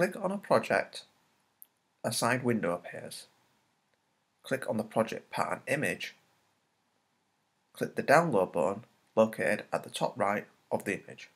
Click on a project, a side window appears. Click on the project pattern image. Click the download button located at the top right of the image.